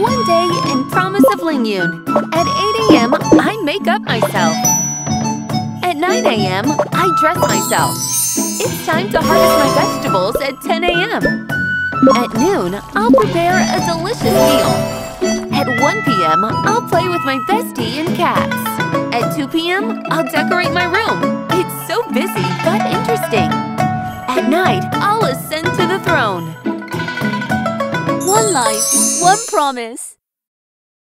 One day in Promise of Lingyun. At 8 a.m., I make up myself. At 9 a.m., I dress myself. It's time to harvest my vegetables at 10 a.m. At noon, I'll prepare a delicious meal. At 1 p.m., I'll play with my bestie and cats. At 2 p.m., I'll decorate my room. It's so busy but interesting. At night, I'll ascend to the throne. One life, one promise.